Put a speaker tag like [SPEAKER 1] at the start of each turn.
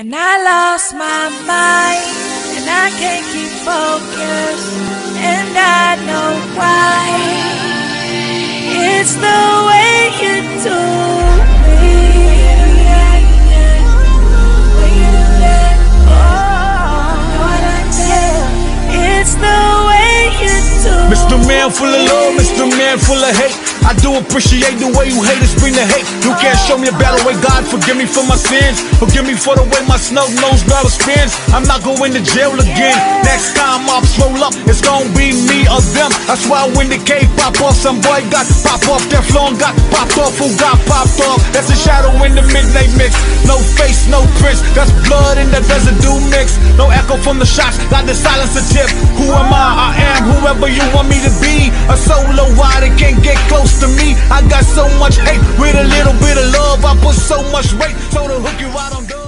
[SPEAKER 1] And I lost my mind, and I can't keep focus,
[SPEAKER 2] Mr. Man full of love, Mr. Man full of hate. I do appreciate the way you haters bring the hate. You can't show me a better way, God. Forgive me for my sins. Forgive me for the way my snow nose barrel spins. I'm not going to jail again. Next time I roll up, it's gonna be me or them. That's why when the K pop off, some boy got pop off. That flow got popped off. Who got popped off? That's a shadow in the midnight mix. No face, no prints. That's blood in the residue mix. Echo from the shots. like the silence a tip. Who am I? I am whoever you want me to be. A solo rider can't get close to me. I got so much hate with a little bit of love. I put so much weight, so to hook you right on.